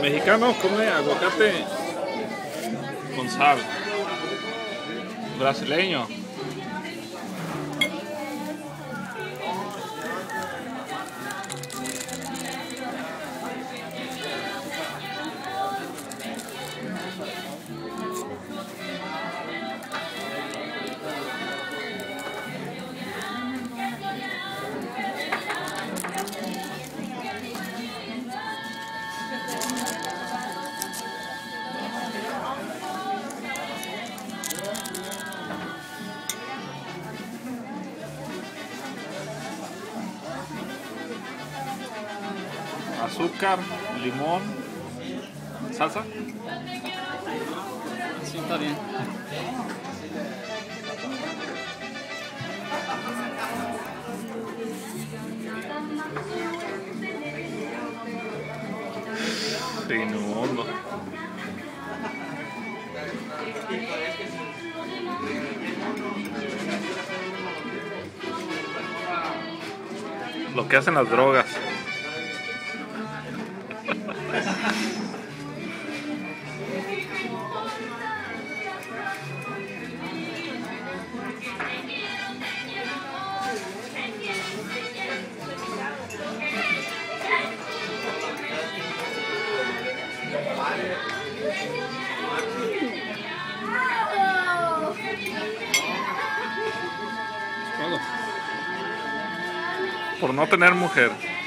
Mexicano come aguacate con sal. Brasileño. Azúcar, limón, salsa. Sí, está bien. Inmundo. Lo que hacen las drogas. Por no tener mujer.